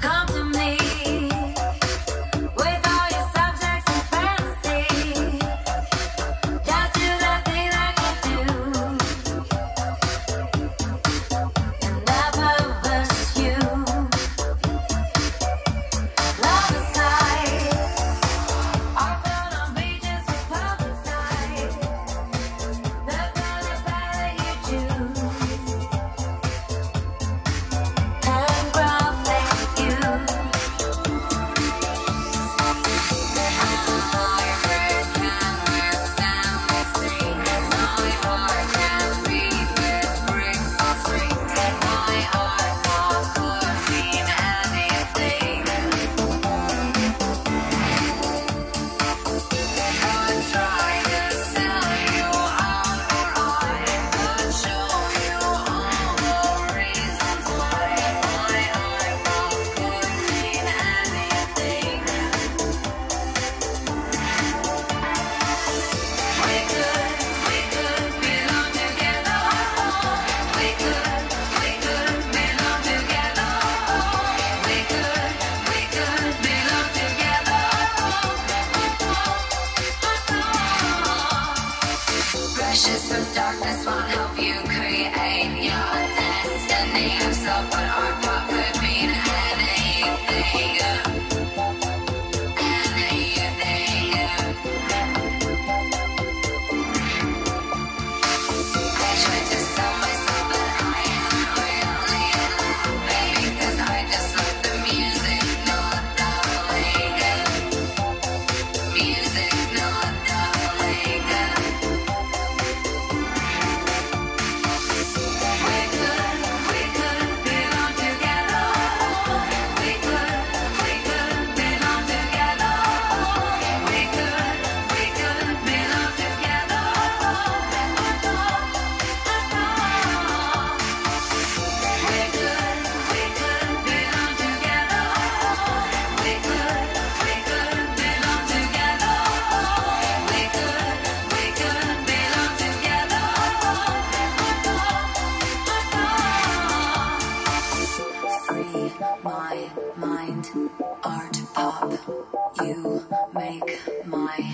Come ashes darkness will help you create your destiny. I'm our pop could mean anything. art pop. You make my